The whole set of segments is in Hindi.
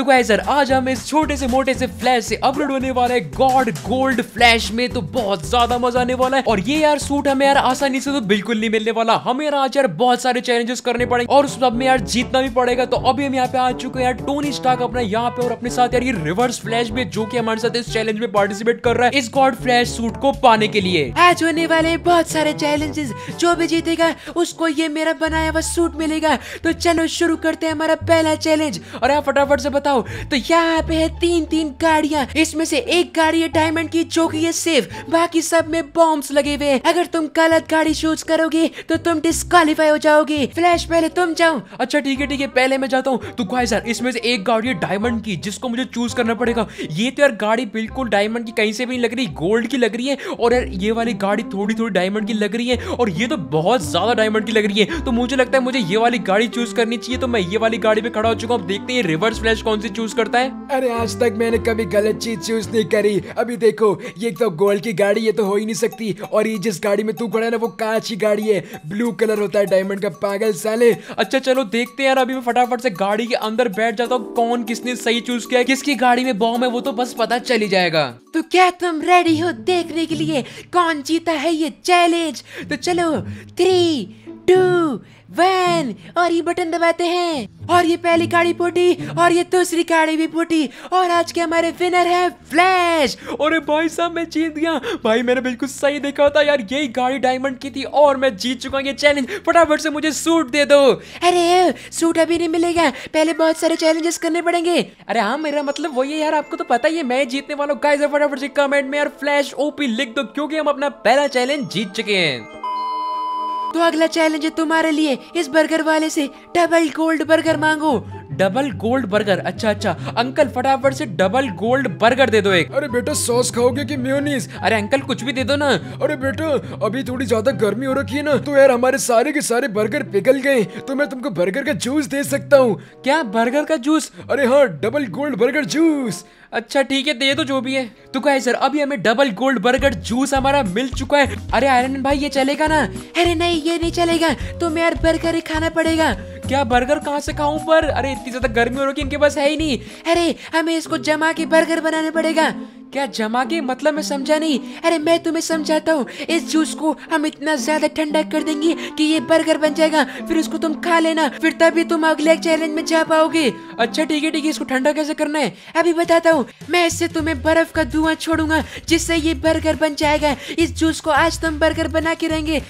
तो गाइस सर आज हम इस छोटे से मोटे से फ्लैश से अपलोड होने वाला है गॉड गोल्ड फ्लैश में तो बहुत ज़्यादा मज़ा आने वाला है। और ये यार सूट हमें यार आसानी से तो बिल्कुल नहीं मिलने वाला। हमें यार आज यार बहुत सारे चैलेंजेस करने पड़ेंगे और उस सब में यार जीतना भी पड़ेगा। तो अभी हम यहाँ पे आ चुके हैं यार टोनी स्टार्क अपना यहाँ पे और अपने साथ यार ये रिवर्स फ्लैश में जो कि हमारे साथ इस चैलेंज में पार्टिसिपेट कर रहा है इस गॉड फ्लैश सूट को पाने के लिए। आज होने वाले बहुत सारे चैलेंजेस जो भी जीतेगा उसको ये मेरा बनाया हुआ सूट मिलेगा। तो चलो शुरू करते हैं हमारा पहला चैलेंज और आप फटाफट से बताओ तो यहाँ पे है तीन तीन गाड़ियाँ। इसमें से एक गाड़ी है डायमंड की, जो की है सेफ़। बाकी सब में बॉम्ब्स लगे हुए हैं। अगर तुम गलत गाड़ी चूज़ करोगे तो तुम डिस्कालीफाई हो जाओगे। फ्लैश पहले तुम जाओ। अच्छा ठीक है ठीक है, पहले मैं जाता हूँ। तो गाइस इसमें से एक गाड़ी है डायमंड की, जिसको मुझे चूज़ करना पड़ेगा। ये तो यार गाड़ी बिल्कुल डायमंड की कहीं से भी नहीं लग रही गोल्ड की लग रही है। और यार, ये वाली गाड़ी थोड़ी थोड़ी डायमंड की लग रही है। और ये तो बहुत ज़्यादा डायमंड की लग रही है। तो मुझे लगता है मुझे ये वाली गाड़ी चूज़ करनी चाहिए। तो मैं ये वाली गाड़ी पे खड़ा हो चुका हूँ। देखते हैं रिवर्स फ्लैश कौन सी चूज़ करता है? अरे आज तक मैंने कभी गलत चीज़ चूज़ नहीं करी। अभी देखो ये तो गोल्ड की गाड़ी ये तो हो ही नहीं सकती। और ये जिस गाड़ी में तू खड़ा है ना वो कांच की गाड़ी है। ब्लू कलर होता है डायमंड का पागल साले। अच्छा चलो देखते हैं यार अभी मैं फटाफट से गाड़ी के अंदर बैठ जाता हूँ। कौन किसने सही चूज़ किया किसकी गाड़ी में बॉम्ब है वो तो बस पता चल ही जाएगा। तो क्या तुम रेडी हो देखने के लिए? कौन जीता है ये चैलेंज तो चलो थ्री टू वन और ये बटन दबाते हैं। और ये पहली गाड़ी फूटी और ये दूसरी गाड़ी भी फूटी और आज के हमारे विनर है फ्लैश अरे भाई साहब मैं जीत गया। भाई मैंने बिल्कुल सही देखा होता यार यही गाड़ी डायमंड की थी और मैं जीत चुका ये चैलेंज फटाफट से मुझे सूट दे दो। अरे सूट अभी नहीं मिलेगा। पहले बहुत सारे चैलेंजेस करने पड़ेंगे। अरे हाँ मेरा मतलब वही है यार आपको तो पता ही है मैं जीतने वाला हूँ। गाइस फटाफट से कमेंट में यार फ्लैश ओपी लिख दो क्योंकि हम अपना पहला चैलेंज जीत चुके हैं। तो अगला चैलेंज है तुम्हारे लिए। इस बर्गर वाले से डबल गोल्ड बर्गर मांगो। Double gold burger. अच्छा अच्छा अंकल फटाफट से डबल गोल्ड बर्गर दे दो एक। अरे बेटा सॉस खाओगे कि मेयोनीज? अरे अंकल कुछ भी दे दो ना। अरे बेटा अभी थोड़ी ज़्यादा गर्मी हो रखी है ना तो यार हमारे सारे के सारे बर्गर पिघल गए तो मैं तुमको बर्गर का जूस दे सकता हूँ। क्या बर्गर का जूस? अरे हाँ डबल गोल्ड बर्गर जूस। अच्छा ठीक है दे दो जो भी है। तो क्या है सर अभी हमें डबल गोल्ड बर्गर जूस हमारा मिल चुका है। अरे आयरन भाई ये चलेगा ना? अरे नहीं ये नहीं चलेगा। तो मैं यार बर्गर ही खाना पड़ेगा। क्या बर्गर कहाँ से खाऊं पर? अरे, इतनी ज़्यादा गर्मी हो रही है, इनके पास है ही नहीं। अरे, हमें इसको जमा के बर्गर बनाना पड़ेगा। क्या जमा के? मतलब मैं समझा नहीं। अरे, मैं तुम्हें समझाता हूँ। इस जूस को हम इतना ज़्यादा ठंडा कर देंगे कि ये बर्गर बन जाएगा। फिर उसको तुम खा लेना। फिर तभी तुम अगले चैलेंज में जा पाओगे। अच्छा ठीक है ठीक है, इसको ठंडा कैसे करना है? अभी बताता हूँ। मैं इससे तुम्हें बर्फ़ का धुआँ छोड़ूँगा, जिससे ये बर्गर बन जाएगा। इस जूस को आज तुम बर्गर बना के रहेंगे।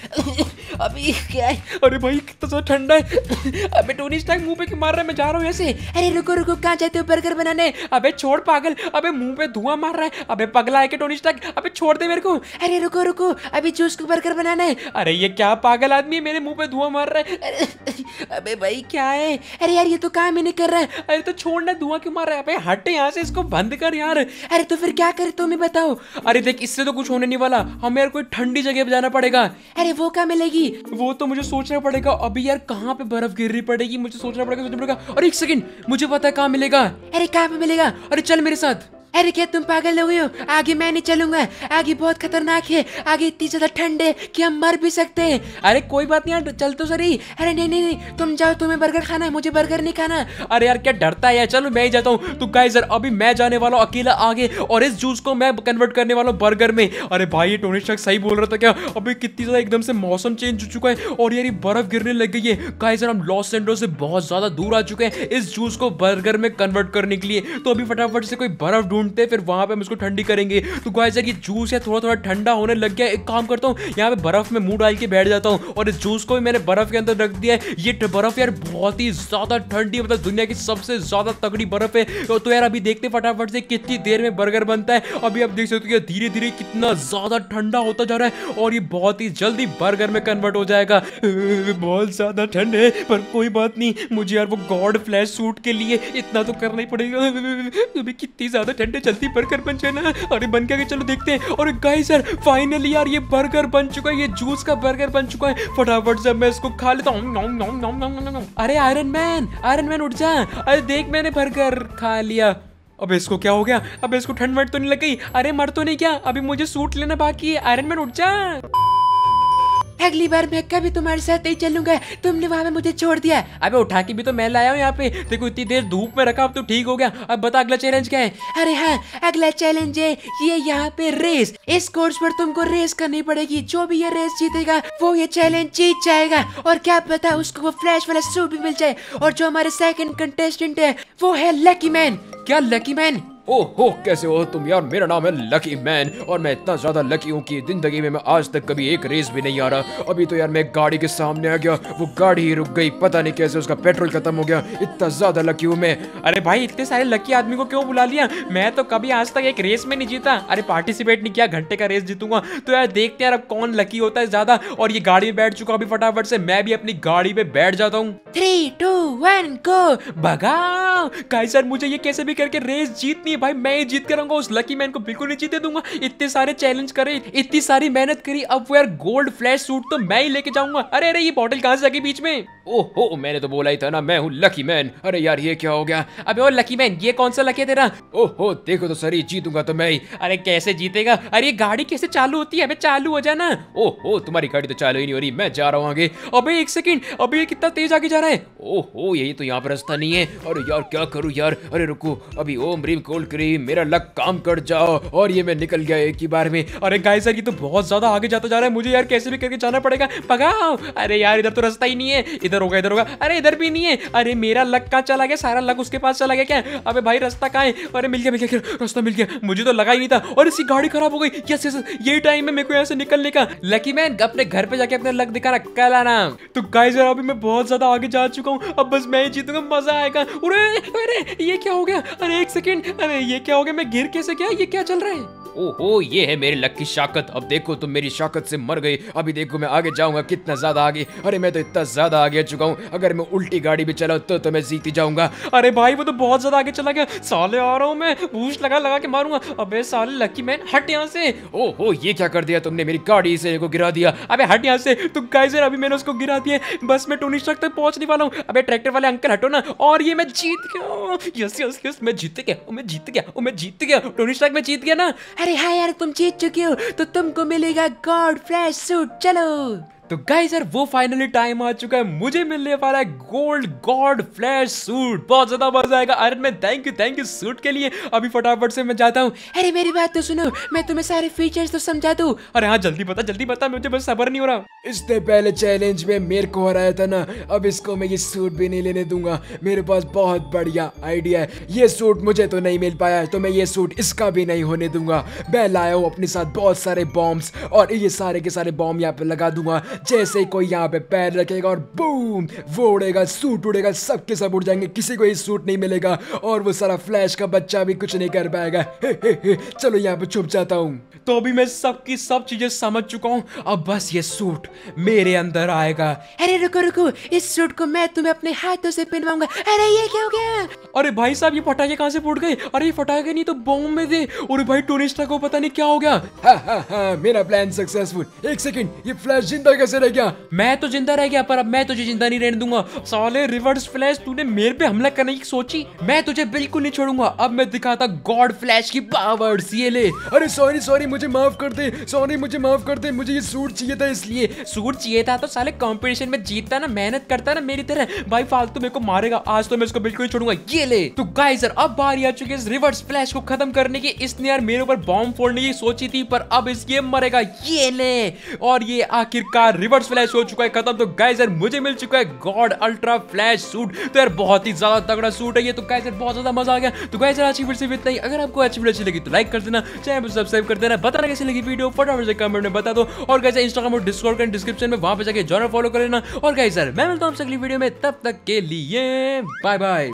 अभी क्या है? अरे भाई कितना ठंडा है। अबे टोनी स्टार्क मुँह पे क्यों मार रहा है? मैं जा रहा हूँ ऐसे अरे रुको रुको कहाँ जाते हो बर्गर बनाने? अबे छोड़ पागल। अबे मुँह पे धुआँ मार रहा है। अबे पगला है कि टोनी स्टार्क अबे छोड़ दे मेरे को। अरे रुको रुको अभी जूस को बर्गर बनाना है। अरे ये क्या पागल आदमी है? मेरे मुँह पे धुआँ मार रहा है। अरे अबे भाई क्या है? अरे यार ये तो काम ही नहीं कर रहा है। अरे तो छोड़ना धुआँ क्यों मार रहा है? अबे हट यहाँ से इसको बंद कर यार। अरे तो फिर क्या करे? तुम्हें बताओ। अरे देख इससे तो कुछ होने नहीं वाला। हमें यार कोई ठंडी जगह पे जाना पड़ेगा। अरे वो क्या मिलेगी? वो तो मुझे सोचना पड़ेगा। अभी यार कहाँ पे बर्फ़ गिर रही पड़ेगी? मुझे सोचना पड़ेगा सोचना पड़ेगा। और एक सेकंड मुझे पता है कहाँ मिलेगा। अरे कहाँ पे मिलेगा? अरे चल मेरे साथ। अरे क्या तुम पागल हो गए हो? आगे मैं नहीं चलूँगा। आगे बहुत खतरनाक है। आगे इतनी ज़्यादा ठंड है कि हम मर भी सकते हैं। अरे कोई बात नहीं यार, चल तो सही अरे नहीं नहीं नहीं, तुम जाओ, तुम्हें बर्गर खाना है, मुझे बर्गर नहीं खाना। अरे यार, क्या डरता है यार। चलो, मैं ही जाता हूँ। तो गाइस यार, अभी मैं जाने वाला हूँ, अकेला आगे। और इस जूस को मैं कन्वर्ट करने वाला हूँ बर्गर में। अरे भाई, ये टोनी स्टार्क सही बोल रहा था क्या? अभी कितनी ज़्यादा एकदम से मौसम चेंज हो चुका है। और यार बर्फ़ गिरने लग गई है। गाइस यार, हम लॉस एंडोस से बहुत ज़्यादा दूर आ चुके हैं इस जूस को बर्गर में कन्वर्ट करने के लिए। तो अभी फटाफट से कोई बर्फ़ ढूंढते, फिर वहाँ पे हम इसको ठंडी करेंगे। तो गाइस यार, ये जूस है थोड़ा थोड़ा ठंडा होने लग गया एक काम करता हूँ, यहाँ पे बर्फ़ में मुँह डाल के बैठ जाता हूँ और इस जूस को भी मैंने बर्फ़ के अंदर रख दिया है। ये बर्फ़ यार बहुत ही ज़्यादा ठंडी मतलब दुनिया की सबसे ज़्यादा तगड़ी बर्फ़ है। तो यार, अभी देखते फटाफट से कितनी देर में बर्गर बनता है। अभी आप देख सकते हो धीरे धीरे कितना ज़्यादा ठंडा होता जा रहा है और ये बहुत ही जल्दी बर्गर में कन्वर्ट हो जाएगा। बहुत ज़्यादा ठंड है, पर कोई बात नहीं। मुझे यार वो गॉड फ्लैश सूट के लिए इतना तो करना ही पड़ेगा। कितनी ज़्यादा है जल्दी बर्गर बन जाए ना। अरे बन के चलो देखते हैं। और गाइस सर फाइनली यार ये बर्गर बन चुका है। ये जूस का बर्गर बन चुका है। फटाफट से मैं इसको खा लेता हूँ। अरे आयरन मैन आयरन मैन उठ जा। अरे देख मैंने बर्गर खा लिया। अब इसको क्या हो गया? अब इसको ठंड वंड तो नहीं लग गई। अरे मर तो नहीं क्या अभी मुझे सूट लेना बाकी है। आयरन मैन उठ जा। अगली बार मैं कभी तुम्हारे साथ नहीं चलूँगा। तुमने वहाँ पे मुझे छोड़ दिया अबे उठा के भी तो मैं लाया हूँ यहाँ पे। देखो इतनी देर धूप में रखा अब तो ठीक हो गया। अब बता अगला चैलेंज क्या है? अरे हाँ अगला चैलेंज है। ये यहाँ पे रेस इस कोर्स पर तुमको रेस करनी पड़ेगी। जो भी ये रेस जीतेगा वो ये चैलेंज जीत जाएगा। और क्या पता उसको वो फ्लैश वाला सूट भी मिल जाए। और जो हमारे सेकंड कंटेस्टेंट है वो है लकी मैन क्या लकी मैन ओहो कैसे हो तुम यार? मेरा नाम है लकी मैन और मैं इतना ज़्यादा लकी हूँ कि ज़िंदगी में मैं आज तक कभी एक रेस भी नहीं आ रहा अभी तो यार मैं गाड़ी के सामने आ गया वो गाड़ी ही रुक गई पता नहीं कैसे उसका पेट्रोल खत्म हो गया। इतना ज़्यादा लकी हूँ मैं। अरे भाई इतने सारे लकी आदमी को क्यों बुला लिया? मैं तो कभी आज तक एक रेस में नहीं जीता। अरे पार्टिसिपेट नहीं किया घंटे का रेस जीतूँगा। तो यार देखते यार अब कौन लकी होता है ज़्यादा। और ये गाड़ी में बैठ चुका अभी फटाफट से। मैं भी अपनी गाड़ी में बैठ जाता हूँ। थ्री टू वन को भगाओ! गाइस सर मुझे ये कैसे भी करके रेस जीतनी भाई, मैं जीत कर रहूँगा, उस लकी मैन को बिल्कुल नहीं जीते दूँगा। इतने सारे चैलेंज करे, इतनी सारी मेहनत करी, अब वो यार गोल्ड फ्लैश सूट तो मैं ही लेके जाऊँगा। अरे अरे, ये बॉटल कहाँ से जाके बीच में? ओहो मैंने तो बोला ही था ना, मैं हूँ लकी मैन अरे यार, ये क्या हो गया? अबे ओ लकी मैन ये कौन सा लकी है तेरा? ओहो देखो तो सरी जीतूँगा तो मैं ही। अरे, कैसे जीतेगा? अरे, ये गाड़ी कैसे चालू होती है? अबे, चालू हो जाना। ओहो तुम्हारी गाड़ी तो चालू ही नहीं हो रही, मैं जा रहा हूँ आगे। अबे, एक सेकंड अबे, ये कितना तेज आगे जा रहा है? ओहो यही तो यहाँ पर रास्ता नहीं है। अरे यार, क्या करूँ यार? अरे, रुको, अभी ओम रीम कोल्ड क्रीम मेरा लक काम कर जाओ। और ये मैं निकल गया एक ही बार में। अरे गाय सर ये तो बहुत ज़्यादा आगे जाता जा रहा है। मुझे यार, कैसे भी करके जाना पड़ेगा? भगाओ। अरे यार, इधर तो रास्ता ही नहीं है। इधर होगा, इधर होगा। अरे, इधर भी नहीं है। अरे, मेरा लक कहाँ चला गया? सारा लक उसके पास चला गया क्या? अबे भाई, रास्ता कहाँ है? अरे, मिल गया मिल गया रास्ता मिल गया। मुझे तो लगा ही नहीं था। और इसकी गाड़ी खराब हो गई। यस यस यही टाइम है मेरे को यहाँ से निकलने का। लकी मैन अपने घर पे जाके अपने लक दिखाना कल आना तो गाइस यार, अभी मैं बहुत ज़्यादा आगे जा चुका हूँ। अब बस मैं ही जीतूँगा, मज़ा आएगा। अरे अरे, ये क्या हो गया? अरे, एक सेकेंड अरे, ये क्या हो गया? मैं गिर कैसे गया? ये क्या चल रहा है? ओहो, ये है मेरी लक की शाकत। अब देखो, तुम मेरी शाकत से मर गई अभी देखो, मैं आगे जाऊँगा, कितना ज़्यादा आगे। अरे, मैं तो इतना ज़्यादा आगे चुका हूँ। अगर मैं उल्टी गाड़ी भी चलाऊं तो तो मैं जीत जाऊँगा। अरे भाई, वो तो बहुत ज़्यादा आगे चला गया। साले आ रहा हूँ मैं। बूस्ट लगा लगा के मारूँगा। अबे, साले, लकी मैन, हट यहाँ से। ओहो, ये क्या कर दिया तुमने? मेरी गाड़ी से गिरा दिया। अबे, हट यहाँ से। तो गाइस अभी मैंने उसको गिरा दिया बस मैं टोनी स्ट्रक तक पहुँचने वाला हूँ। अबे, ट्रैक्टर वाले अंकल, हटो ना। और ये मैं जीत गया। यस यस यस, मैं जीत गया। मैं जीत गया। मैं जीत गया। टोनी स्ट्रक, में जीत गया ना। अरे हाँ यार तुम जीत चुके हो तो तुमको मिलेगा गॉड फ्रेश सूट चलो। तो गाइस यार, वो फाइनली टाइम आ चुका है। मुझे मिलने वाला है गोल्ड गॉड फ्लैश सूट बहुत ज़्यादा मज़ा आएगा। अरे मैं thank you thank you suit के लिए। अभी फटाफट से मैं जाता हूँ। अरे, मेरी बात तो सुनो। मैं तुम्हें सारे फीचर्स तो समझा दूँ। अरे हाँ जल्दी बता जल्दी बता। मुझे बस सबर नहीं हो रहा। इसने पहले चैलेंज में मेरे को हराया था ना। अब इसको मैं ये सूट भी नहीं लेने दूँगा। मेरे पास बहुत बढ़िया आइडिया है। ये सूट मुझे तो नहीं मिल पाया तो मैं ये सूट इसका भी नहीं होने दूँगा। मैं लाया हूँ अपने साथ बहुत सारे बॉम्ब्स और ये सारे के सारे बॉम्ब यहाँ पे लगा दूँगा। जैसे ही कोई यहाँ पे पैर रखेगा और बूम वो उड़ेगा सूट उड़ेगा सबके सब उड़ जाएँगे किसी को ये सूट नहीं मिलेगा और वो सारा फ्लैश का बच्चा भी कुछ नहीं कर पाएगा। हे, हे, हे, चलो यहाँ पे छुप जाता हूँ। तो अभी मैं सबकी सब चीज़ें समझ चुका हूँ अब बस ये सूट मेरे अंदर आएगा। अरे रुको रुको इस सूट को मैं तुम्हें अपने हाथों से पहनवाऊँगा अरे ये क्या हो गया? अरे भाई साहब ये फटाके कहाँ से फूट गए? अरे ये फटाके नहीं तो बॉम्ब में थे। और भाई टोनी स्टार को पता नहीं क्या हो गया। हा हा हा मेरा प्लान सक्सेसफुल एक सेकंड ये फ्लैश ज़िंदा कैसे रह गया? मैं तो ज़िंदा रह गया, पर अब मैं तुझे ज़िंदा नहीं रहने दूँगा। साले रिवर्स फ्लैश तूने मेरे पे हमला करने की सोची? मैं तुझे बिल्कुल नहीं छोड़ूँगा। अब मैं दिखाता गॉड फ्लैश की पावर्स ये ले अरे सॉरी सॉरी मुझे माफ़ कर दे। सॉरी मुझे माफ़ कर दे। मुझे ये सूट चाहिए था इसलिए। सूट चाहिए था तो साले कंपटीशन में जीतता ना, मेहनत करता ना मेरी तरह। भाई, फालतू मेरे को मारेगा। आज तो मैं इसको बिल्कुल नहीं छोड़ूँगा। ये ले। तो गाइस यार, अब बारी आ चुकी है रिवर्स फ्लैश को खत्म करने की। इसने यार मेरे ऊपर बॉम्ब फोड़ने की सोची थी, पर अब इस गेम मरेगा। ये ले। और ये आखिरकार रिवर्स फ्लैश हो चुका है, खत्म। तो गाइस यार, मुझे मिल चुका है गॉड अल्ट्रा फ्लैश सूट तो यार, बहुत ही ज़्यादा तगड़ा सूट है ये। तो गाइस यार, बहुत ज़्यादा मज़ा आ गया। तो आज की वीडियो सिर्फ़ इतना ही। अगर आपको अच्छी वीडियो अच्छी लगी तो लाइक कर देना। चैनल को सब्सक्राइब कर देना। बताना कैसी लगी वीडियो फटाफट से कमेंट में बता दो। और गाइस इंस्टाग्राम और डिस्कॉर्ड का डिस्क्रिप्शन में वहाँ पर जाके ज़रूर फॉलो कर लेना। और गाइस यार, मैं मिलता हूँ अगली वीडियो में। तब तक के लिए बाय बाय